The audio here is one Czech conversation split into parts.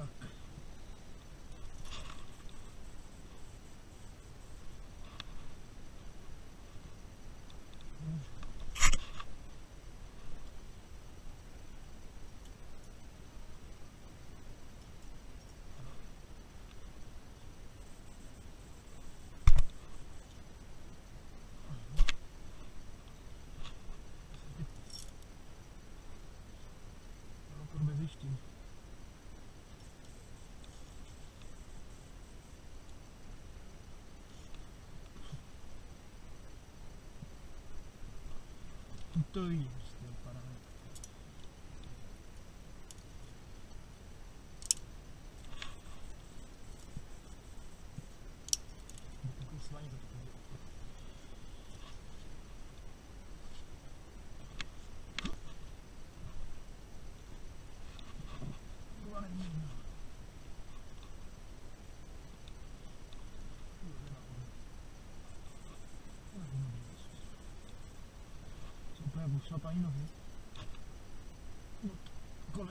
ó. Por mais 对 fonctionne pas rien à. Donc, comme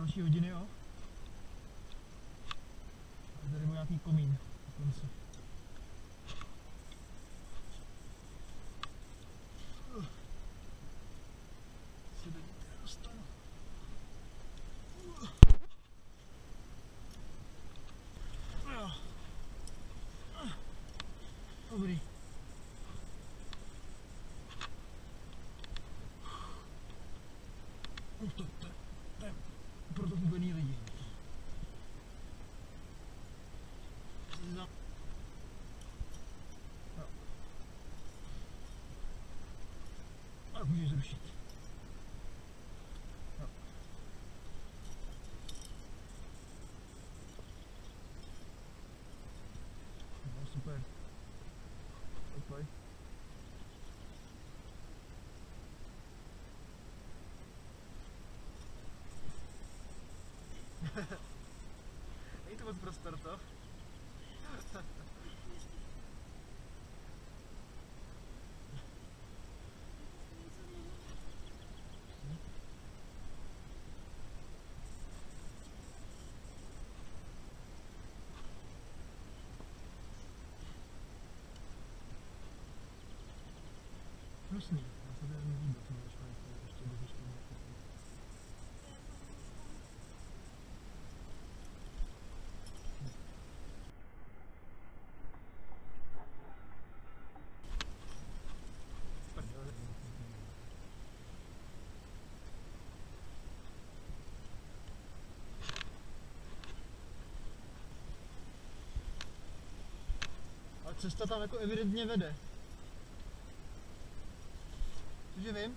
další hodiny, jo? A tady mu nějaký komín nedostanu. Jo. Dobrý. To, to загрузить. Упай. Упай. Это вот про стартов. Hnusný. Já co došlo, ještě bez ještě cesta tam jako evidentně vede. Did you name?